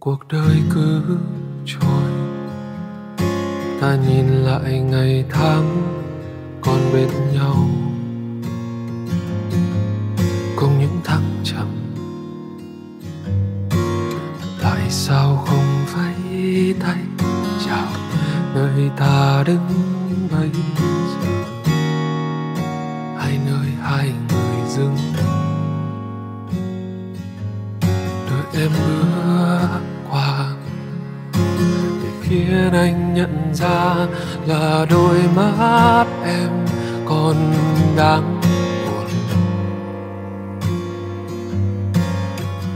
cuộc đời cứ trôi. Ta nhìn lại ngày tháng còn bên nhau. Cùng những thăng trầm tại sao không vẫy tay chào nơi ta đứng bây giờ khiến anh nhận ra là đôi mắt em còn đang buồn.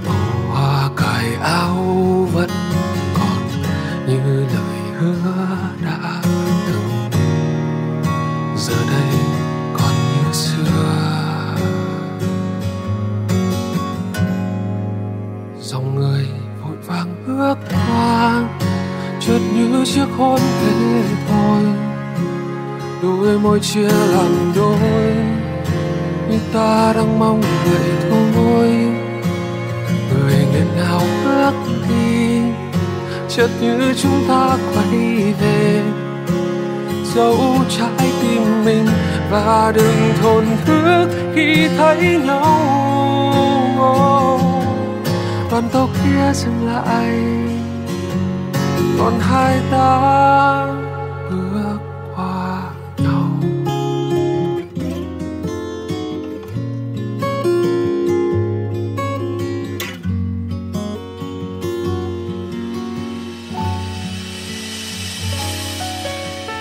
Màu hoa cài áo vẫn còn như lời hứa đã từng. Giờ đây còn như xưa. Dòng người vội vàng bước qua lưu chiếc hôn thế thôi. Đôi môi chia làm đôi như ta đang mong vậy thôi người nghẹn ngào bước đi, chợt như chúng ta quay về. Dấu trái tim mình và đừng thổn thức khi thấy nhau. Đoàn tàu kia dừng lại còn hai ta bước qua nhau.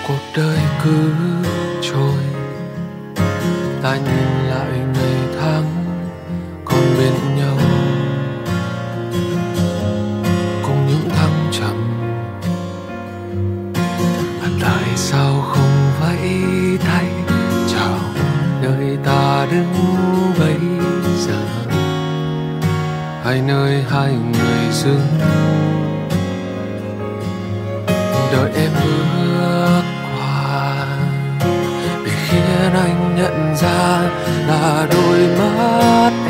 Cuộc đời cứ trôi ta nơi hai người dừng đợi em bước qua để khiến anh nhận ra là đôi mắt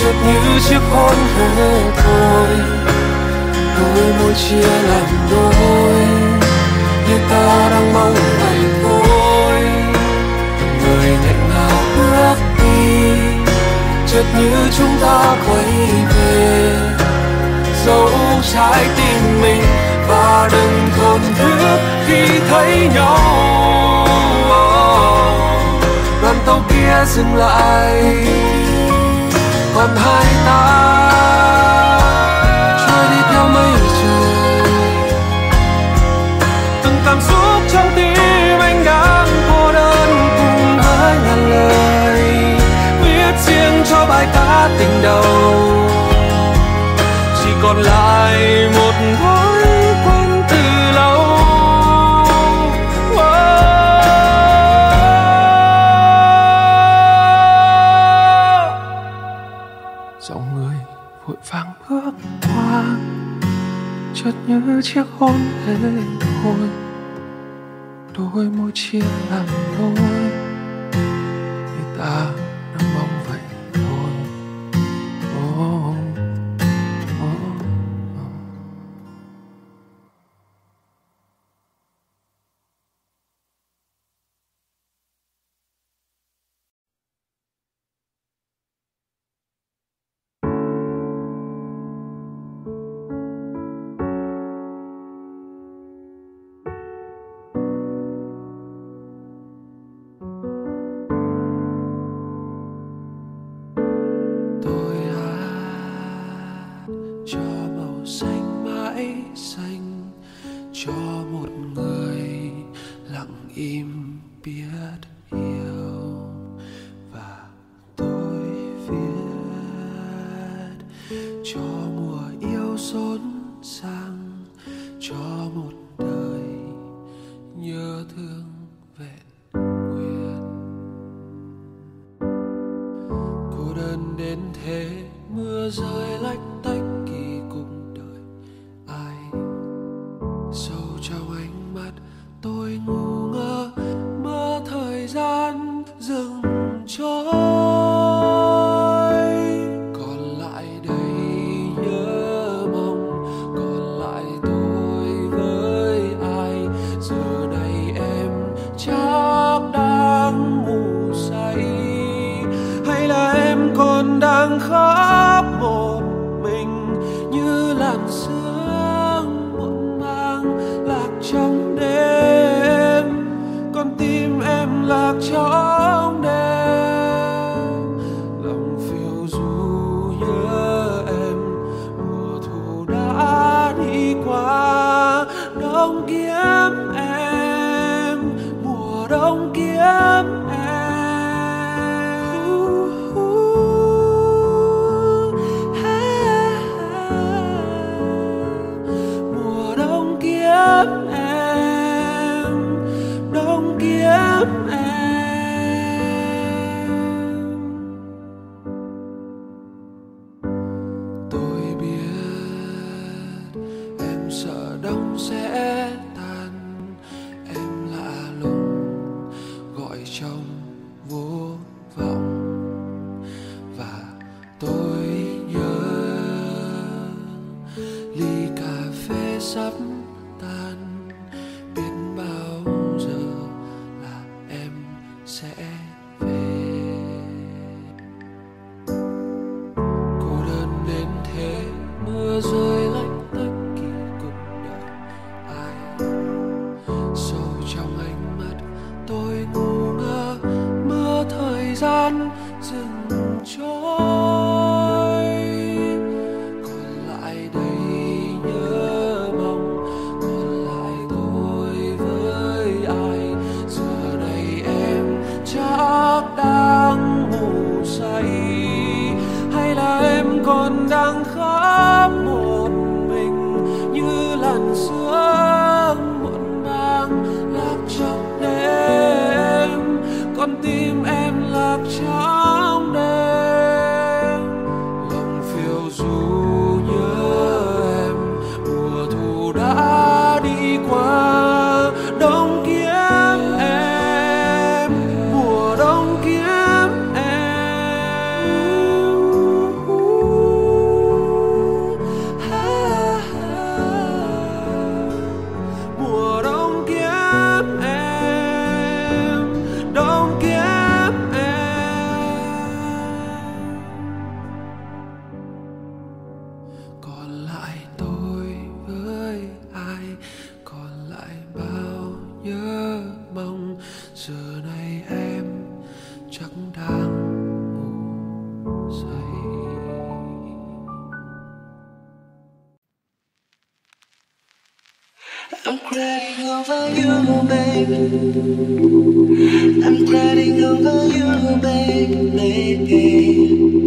chợt như chiếc hôn hề thôi. Đôi môi chia làm đôi. Như ta đang mong ngày thôi người nghẹn ngào bước đi. Chợt như chúng ta quay về. Giấu trái tim mình và đừng thổn thức khi thấy nhau. Đoàn tàu kia dừng lại còn hai ta. Trôi đi theo mây trời từng cảm xúc trong tim anh đang cô đơn cùng với ngàn lời. Viết riêng cho bài ca tình đầu. Chỉ còn lại một thôi. Như chiếc hôn thế thôi đôi môi chia làm đôi. Khi anh chẳng để giữ mãi những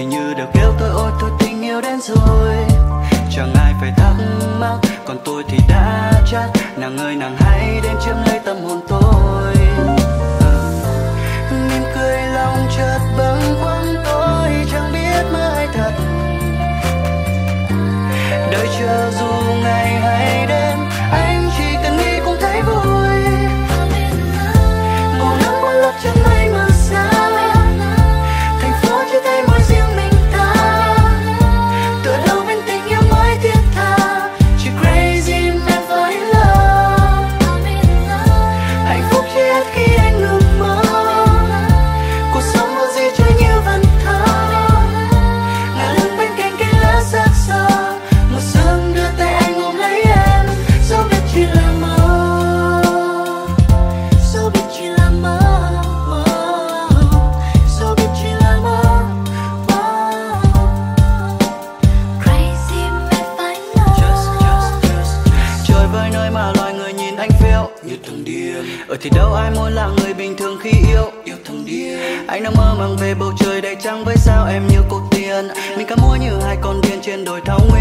hình như đều kêu tôi, ôi, tôi tình yêu đến rồi. Chẳng ai phải thắc mắc, còn tôi thì đã chắc nàng ơi, nàng hãy đến chiếm lấy tâm hồn tôi. Mỉm cười lòng chợt bâng quăng tôi, chẳng biết mơ hay thật. Đợi chờ dù ngày hay đêm, anh chỉ cần nghĩ cũng thấy vui. Ngủ nắng qua lớp chân mây Thấu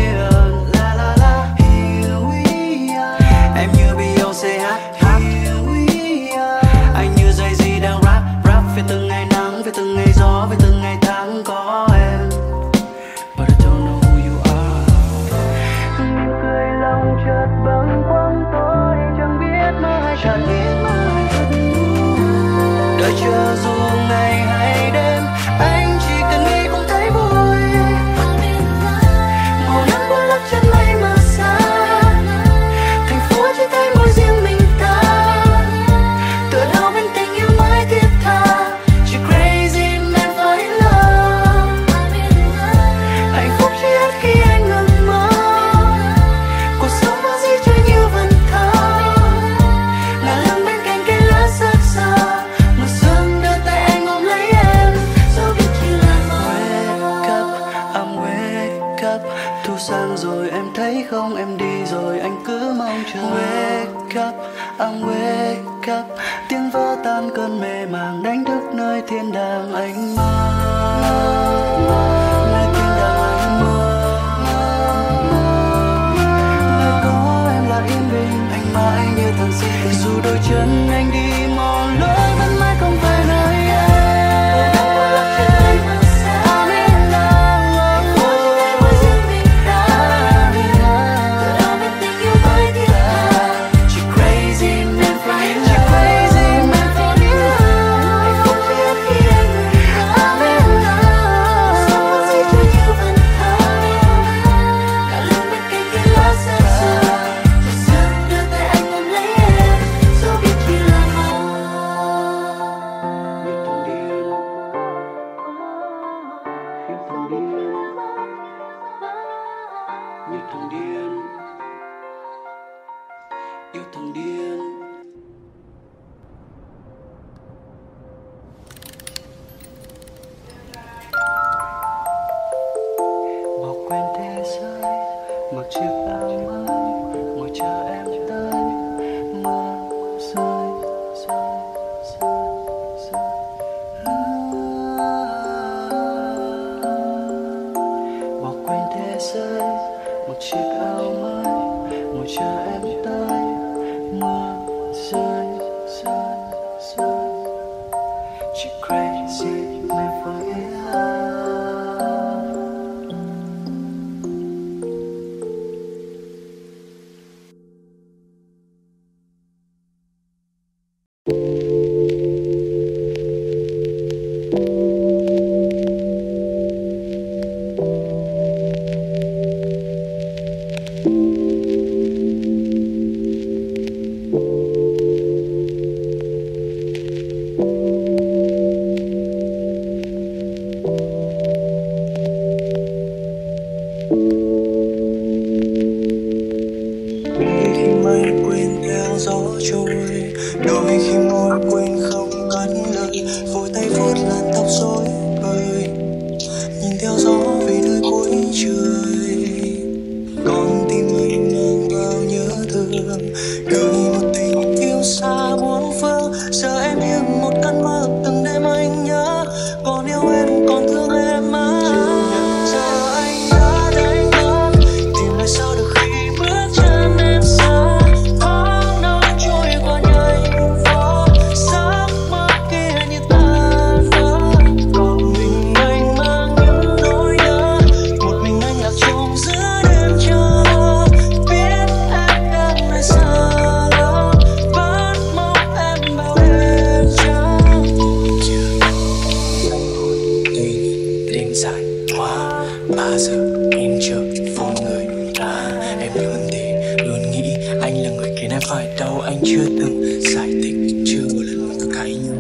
thăng giải thích chưa một lần mình cãi nhau.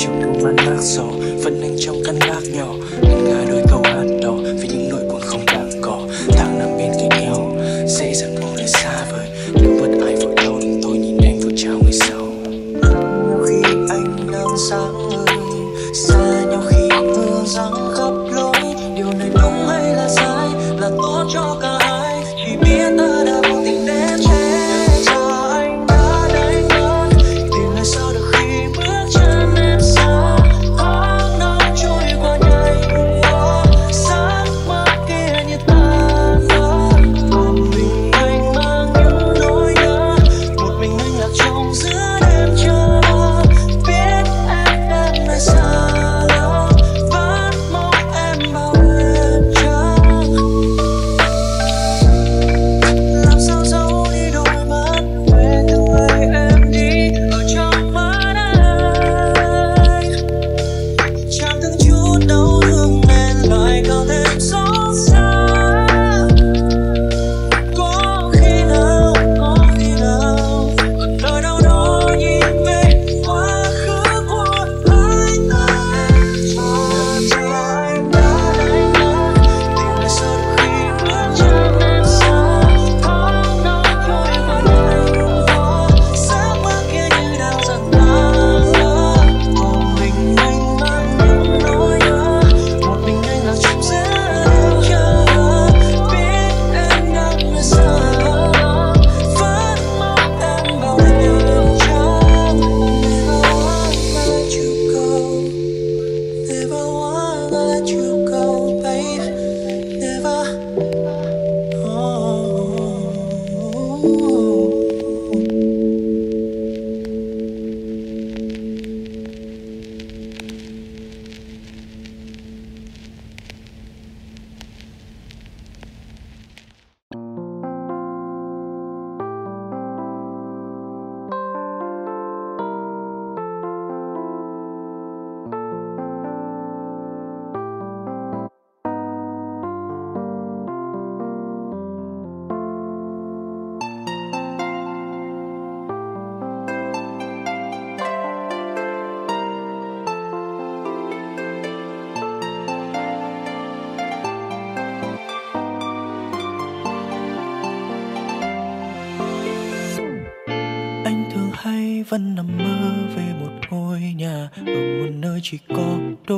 Trong đôi mắt bác gió vẫn đang trong căn gác nhỏ. Mình ngả đôi câu hát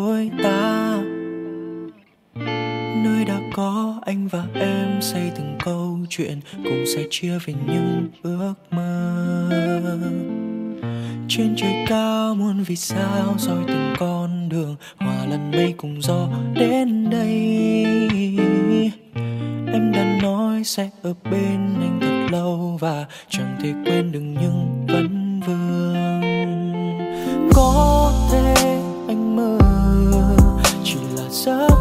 đôi ta. Nơi đã có anh và em xây từng câu chuyện, cùng sẻ chia về những ước mơ. Trên trời cao muôn vì sao soi từng con đường, hòa lẫn mây cùng gió đến đây. Em đã nói sẽ ở bên anh thật lâu và chẳng thể quên được những vấn vương. Có là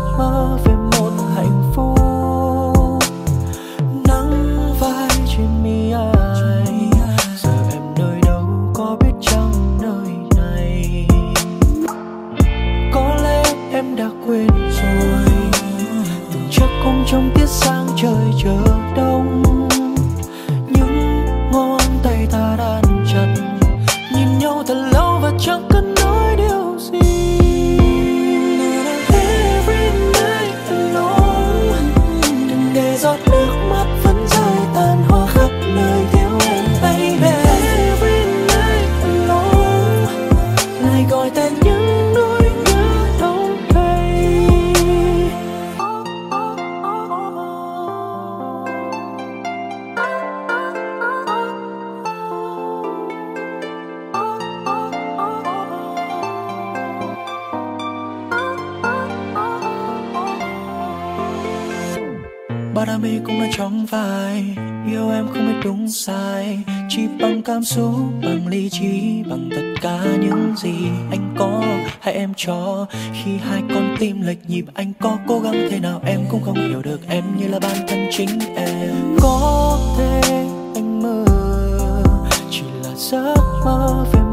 đam mê cũng là trong vai. Yêu em không biết đúng sai. Chỉ bằng cảm xúc, bằng lý trí, bằng tất cả những gì anh có hay em cho. Khi hai con tim lệch nhịp, anh có cố gắng thế nào em cũng không hiểu được. Em như là bản thân chính em. Có thể anh mơ, chỉ là giấc mơ về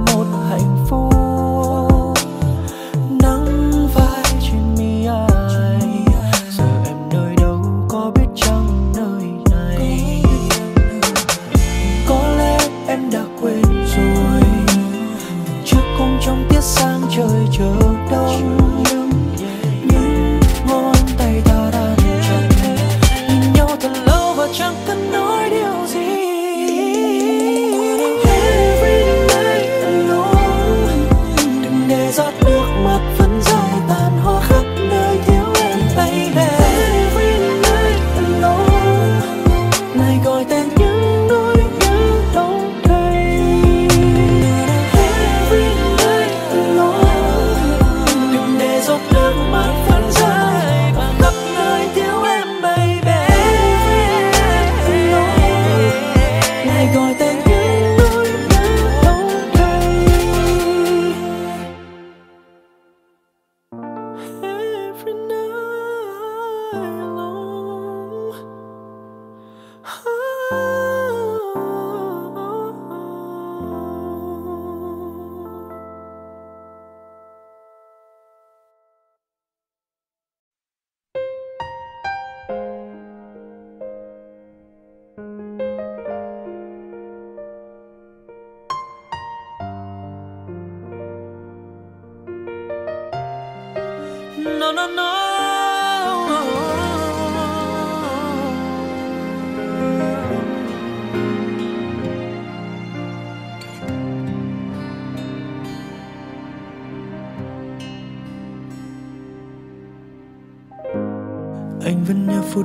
trời chờ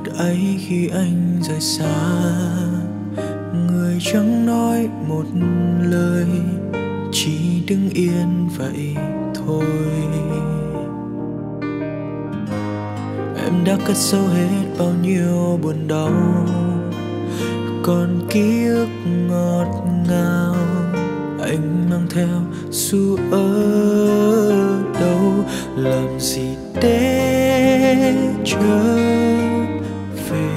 phút ấy khi anh rời xa. Người chẳng nói một lời, chỉ đứng yên vậy thôi. Em đã cất sâu hết bao nhiêu buồn đau, còn ký ức ngọt ngào. Anh mang theo dù ở đâu làm gì để chờ? Về.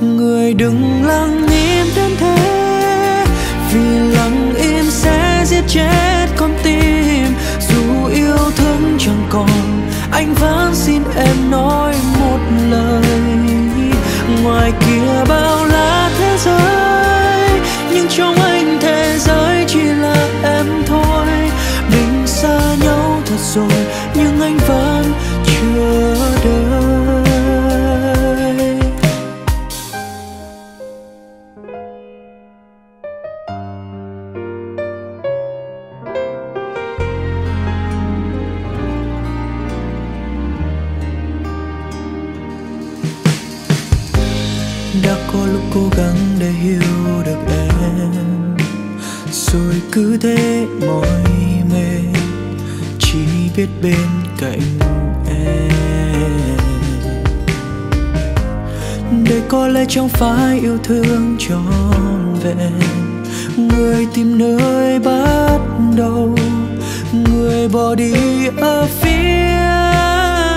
Người đừng lặng im đến thế, vì lặng im sẽ giết chết con tim. Dù yêu thương chẳng còn, anh vẫn xin em nói một lời. Ngoài kia bao la thế giới, nhưng trong anh thế giới chỉ là em thôi. Mình xa nhau thật rồi phải yêu thương trọn vẹn. Người tìm nơi bắt đầu, người bỏ đi ở phía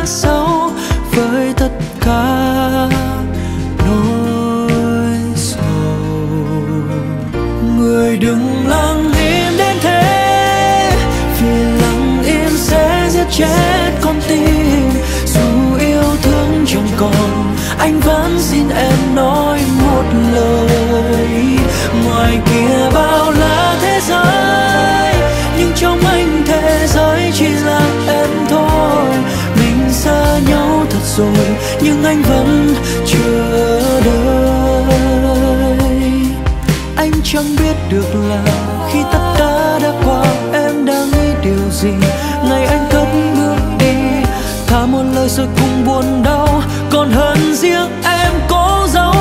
sau. Với tất cả nỗi sầu, người đừng lặng im đến thế. Vì lặng im sẽ giết chết con tim. Dù yêu thương chẳng còn, anh vẫn xin em nói. Nhưng anh vẫn chờ đợi. Anh chẳng biết được là khi tất cả đã qua, em đang nghĩ điều gì? Ngày anh cất bước đi, thả một lời rồi cùng buồn đau. Còn hơn riêng em cố giấu.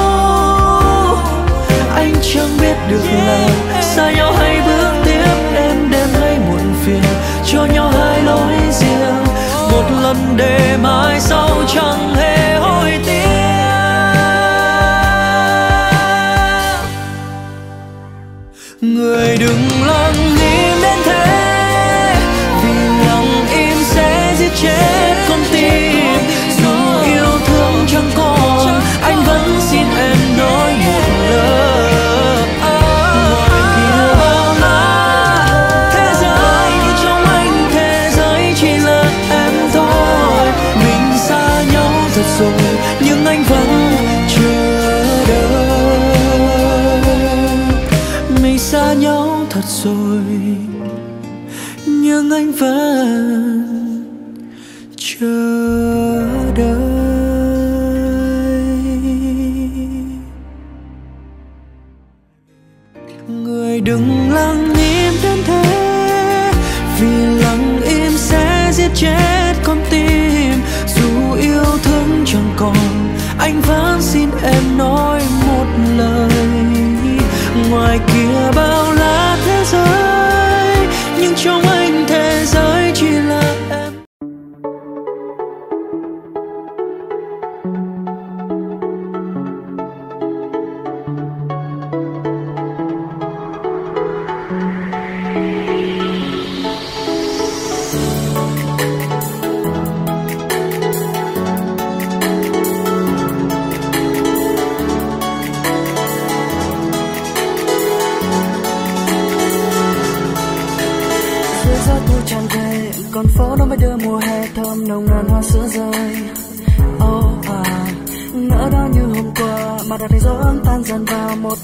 Anh chẳng biết được là xa nhau hay bước tiếp, em đêm hay muộn phiền cho nhau hai lối riêng. Một lần để mai sau chẳng hề mất rồi, nhưng anh vẫn chờ đợi. Người đừng lặng im đến thế, vì lặng im sẽ giết chết con tim. Dù yêu thương chẳng còn, anh vẫn xin em nói.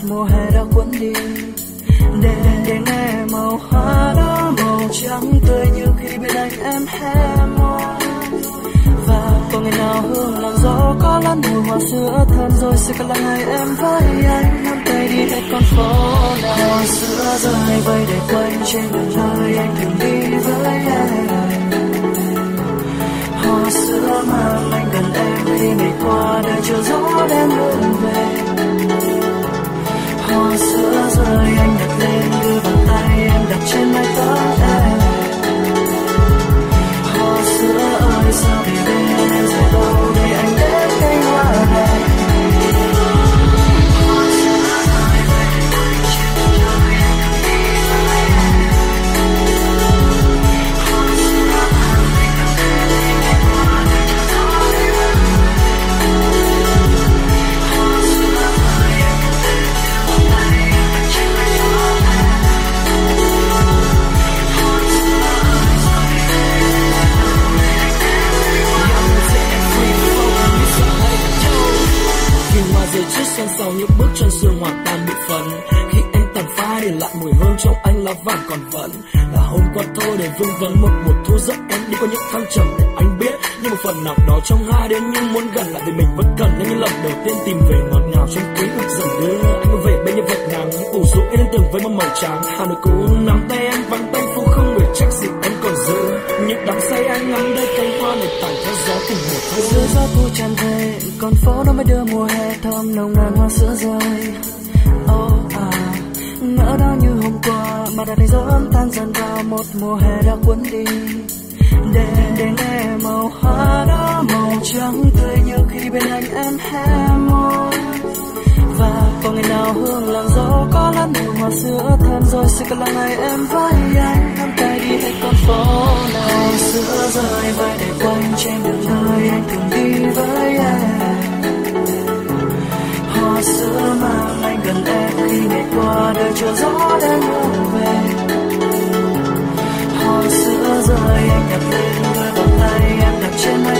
Mùa hè đã cuốn đi Để để nghe màu hoa đó Màu trắng tươi như khi bên anh em hé môi và có ngày nào hương làn gió có lăn mùi hoa sữa thơm rồi sẽ còn là ngày em với anh nắm tay đi hết con phố nào hoa sữa rơi bay để quanh trên đường nơi anh thường đi với em hoa sữa mang anh gần em khi ngày qua đời chưa gió đêm hương về hoa sữa rơi anh đặt lên đưa bàn tay, em đặt trên mái tóc em. Hoa sữa ơi, sao để bên em rồi đâu đây anh trong sau những bước chân xưa hoàn tan bị phần khi anh tàn phai để lại mùi hương trong anh là vàng còn vẫn. Là hôm qua thôi để vương vấn một mùa thu dẫn em đi qua những thăng trầm để anh biết nhưng một phần nào đó trong hai đến nhưng muốn gần lại vì mình vẫn cần nên như lần đầu tiên tìm về ngọt ngào trong ký ức dần đưa. Anh về bên những vật nắng, ủ rũ yên tưởng với một màu trắng. Hà nội cũ nắm tay anh vắng tay phố không người chắc gì anh còn những đắm say anh ngắm đây, cánh hoa này tàn theo gió tình mùa thu giữa gió thu tràn về, con phố đó mới đưa mùa hè thơm nồng nàn hoa sữa rơi. Oh à ngỡ đó như hôm qua mà đã thấy gió ấm tan dần vào một mùa hè đã cuốn đi. Để để nghe màu hoa đó, màu trắng tươi như khi bên anh em hé môi. Và có ngày nào hương làng gió có lá mùi hoa sữa thơm rồi sẽ có lần này em với anh hết con phố này. Sữa rơi vai để quanh trên đường nơi anh thường đi với em. Hoa sữa mang anh gần em khi ngày qua đời chờ gió đến mưa về. Hoa sữa rơi anh nhặt lên đôi bàn tay, em đặt trên mái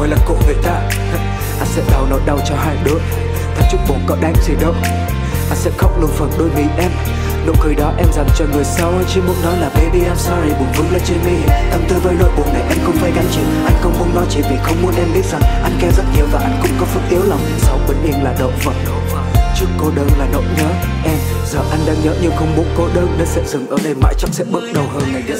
tôi là cô người ta Anh sẽ đau nỗi đau cho hai đứa. Thật chúc buồn có đáng gì đâu. Anh sẽ khóc luôn phần đôi mi em. Nụ cười đó em dành cho người sau. Chỉ muốn nói là baby, I'm sorry. Buồn vương lên trên mi. Tâm tư với nỗi buồn này em không phải gánh chịu. Anh không muốn nói chỉ vì không muốn em biết rằng Anh care rất nhiều và anh cũng có phước yếu lòng. Sau bình yên là động vật Trước cô đơn là nỗi nhớ em. Giờ anh đang nhớ nhưng không muốn cô đơn. Nên sẽ dừng ở đây, mãi chắc sẽ bước đầu hơn ngày đến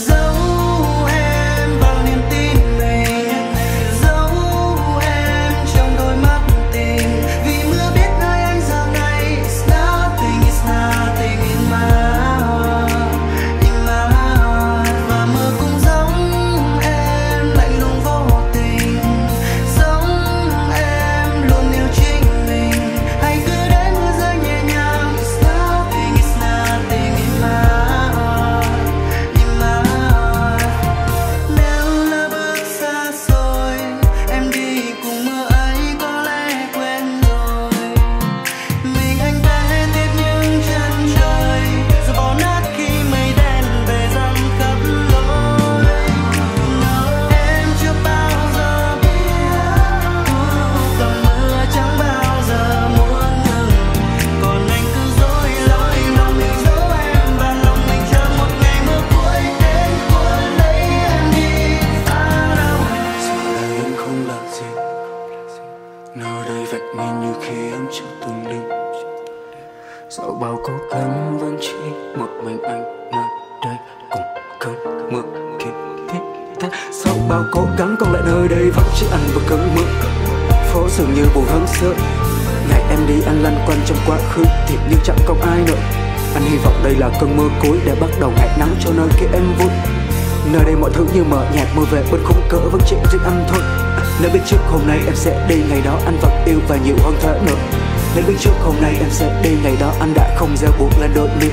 Chúc hôm nay em sẽ đi ngày đó anh đã không gieo buộc lên đôi mi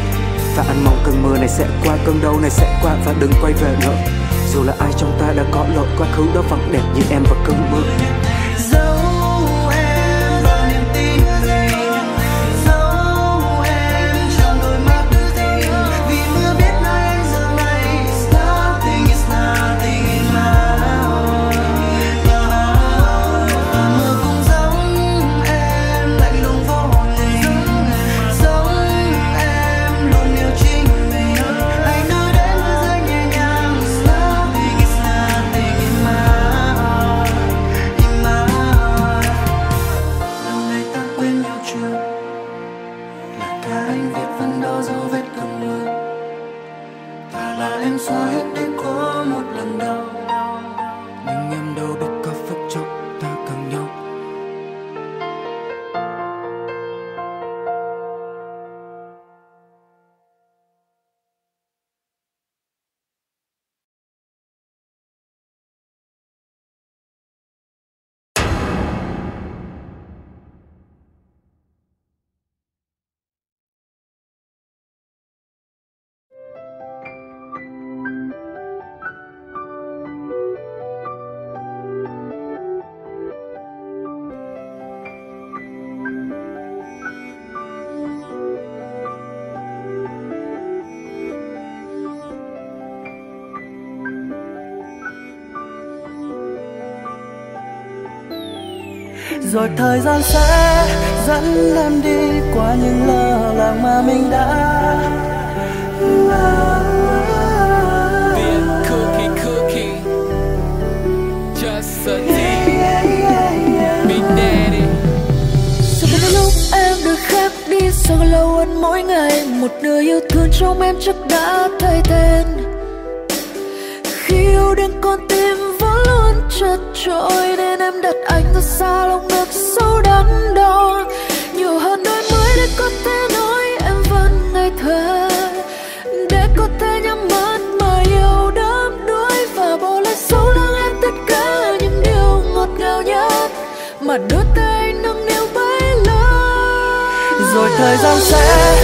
Và anh mong cơn mưa này sẽ qua, cơn đau này sẽ qua và đừng quay về nữa. Dù là ai trong ta đã có lỗi quá khứ đó vẫn đẹp như em và cơn mưa. rồi thời gian sẽ dẫn em đi qua những lơ làng mà mình đã lỡ sau lâu hơn mỗi ngày một nửa yêu thương trong em chắc đã thay thế là đôi tay nâng niu bấy lâu. Rồi thời gian sẽ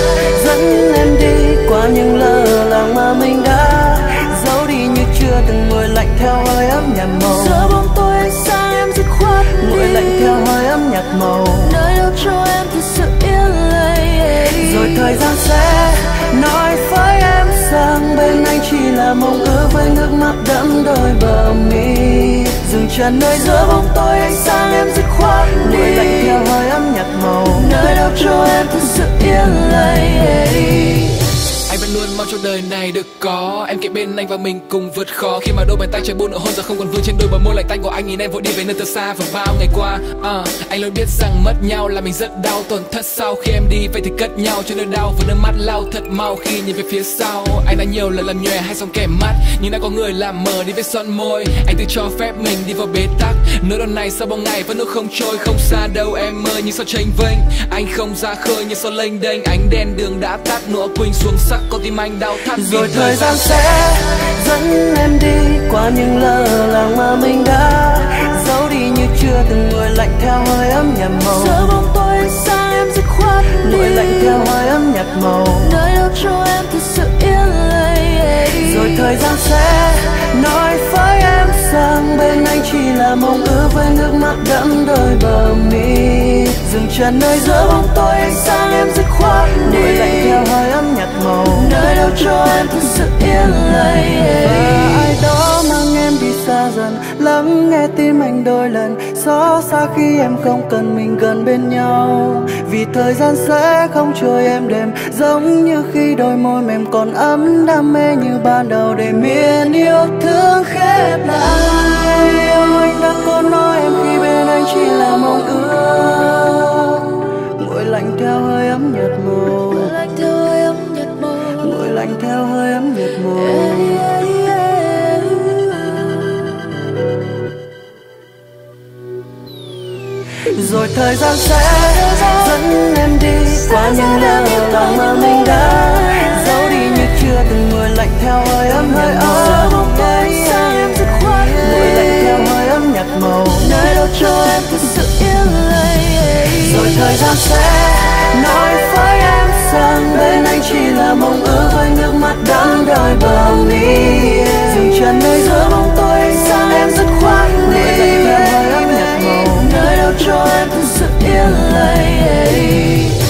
dẫn em đi qua những lơ làng mà mình đã giấu đi như chưa từng nguội lạnh theo hơi ấm nhạt màu. Giữa bóng tối sang em dứt khoát nguội lạnh theo hơi ấm nhạt màu. Nơi đâu cho em thật sự yên lây rồi thời gian sẽ nói với em là mong ước với nước mắt đẫm đôi bờ mi. Dừng chân nơi giữa bóng tối ánh sáng em dứt khoát nguội lạnh theo hơi ấm nhạt màu. Nơi đâu cho em thật sự yên lành mong cho đời này được có. Em kề bên anh và mình cùng vượt khó. Khi mà đôi bàn tay chơi buôn nụ hôn giờ không còn vương trên đôi bờ môi lạnh tanh của anh nhìn em vội đi về nơi từ xa. Và bao ngày qua uh, anh luôn biết rằng mất nhau là mình rất đau. Tổn thất sau khi em đi vậy thì cất nhau cho nỗi đau. Với nước mắt lau thật mau khi nhìn về phía sau. Anh đã nhiều lần làm nhòe hay xong kẻ mắt nhưng đã có người làm mờ đi vết son môi. Anh tự cho phép mình đi vào bế tắc. Nỗi đau này sau bao ngày vẫn nước không trôi không xa đâu em ơi. Nhưng sao tranh vênh? Anh không ra khơi nhưng sao lênh đênh. Ánh đèn đường đã tắt nụ quỳnh xuống sắc con tim anh đau thắt rồi thời gian sẽ dẫn em đi qua những lơ làng mà mình đã giấu đi như chưa từng. Nguội lạnh theo hơi ấm nhạt màu. Giữa bóng tối sáng em dứt khoát nguội lạnh theo hơi ấm nhạt màu. Nơi đâu cho em thật sự yên lành. Rồi thời gian sẽ nói với em rằng bên anh chỉ là mong ước với nước mắt đẫm đôi bờ mi dừng chân nơi giữa bóng tối ánh sáng em dứt khoát nguội lạnh theo hơi ấm nhạt màu. Nơi đâu cho em thật sự yên lành và ai đó mang em đi xa dần lắng nghe tim anh đôi lần. Xót xa khi em không cần mình gần bên nhau. Vì thời gian sẽ không trôi em đêm giống như khi đôi môi mềm còn ấm đam mê như ban đầu để miền yêu thương khép lại. Yêu anh đã có nói em khi bên anh chỉ là mong ước theo hơi ấm nhạt màu. Lạnh theo hơi ấm nhạt màu. Nguội lạnh theo hơi ấm nhạt màu. Rồi thời gian sẽ dẫn em đi qua những lơ làng mà mình đã giấu đi như chưa từng. Nguội lạnh theo hơi ấm hơi ấm nguội lạnh theo hơi ấm nhạt màu. Nơi đâu cho em rồi thời gian sẽ nói với em rằng bên anh chỉ là mong ước với nước mắt đang đôi bờ mi. Dừng chân nơi giữa bóng tối sang em rất khoan đi nơi đâu cho em sự yên lành